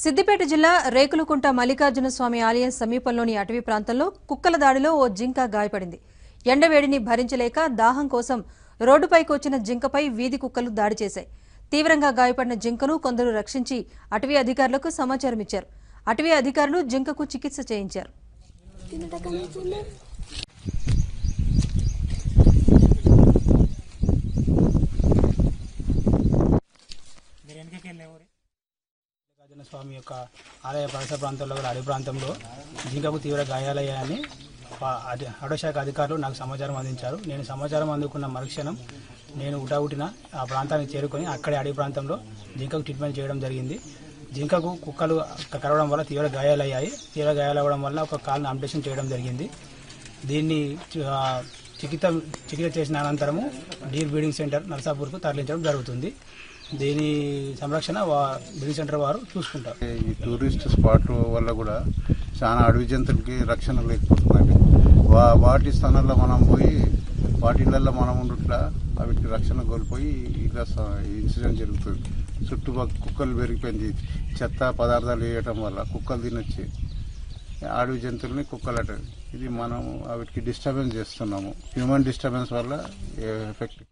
సిద్దిపేట జిల్లా రేకులకుంట మల్లికార్జున స్వామి ఆలయం సమీపంలోని అటవీ ప్రాంతంలో కుక్కల దాడిలో ఓ జింక గాయపడింది. ఎండవేడిని భరించలేక దాహం కోసం రోడ్డుపైకి వచ్చిన జింకపై వీధి కుక్కలు దాడి చేశాయి. తీవ్రంగా గాయపడిన జింకను కొందరు రక్షించి అటవీ అధికారులకు సమాచారం ఇచ్చారు. అటవీ అధికారులు జింకకు చికిత్స చేయించారు. మల్లికార్జున స్వామి యొక్క ఆలయ పరిసర ప్రాంతంలో గల అడవి ప్రాంతంలో జింకకు తీవ్ర గాయాలయ్యాయని పా- అధికారులు నాకు సమాచారం అందించారు. నేను సమాచారం అందుకున్న మరుక్షణం నేను ఉటావుటిన ఆ ప్రాంతానికి చేరుకొని అక్కడే అడవి ప్రాంతంలో జింకకు ట్రీట్మెంట్ చేయడం జరిగింది. జింకకు కుక్కలు కరవడం వల్ల తీవ్ర గాయాలయ్యాయి. తీవ్ర గాయాలవ్వడం వల్ల ఒక కాలును ఆపరేషన్ చేయడం జరిగింది. దీన్ని చికిత్స చికిత్స చేసిన అనంతరము డీర్ బ్రీడింగ్ సెంటర్ నర్సాపూర్కు తరలించడం జరుగుతుంది. దీని సంరక్షణ వా- సెంటర్ వారు చూసుకుంటారు. ఈ టూరిస్ట్ స్పాట్ వల్ల కూడా చాలా అడవి జంతువులకి రక్షణ లేకపోతుందండి. వా వాటి స్థానాల్లో మనం పోయి వాటి ఇళ్ళలో మనం ఉండుట్లా వాటికి రక్షణ కోల్పోయి ఇలా ఇన్సిడెంట్ జరుగుతుంది. చుట్టుపక్కల కుక్కలు పెరిగిపోయింది. చెత్త పదార్థాలు వేయటం వల్ల కుక్కలు తినొచ్చి అడవి జంతువుల్ని కుక్కలట ఇది మనం వాటికి డిస్టర్బెన్స్ చేస్తున్నాము. హ్యూమన్ డిస్టర్బెన్స్ వల్ల ఎఫెక్ట్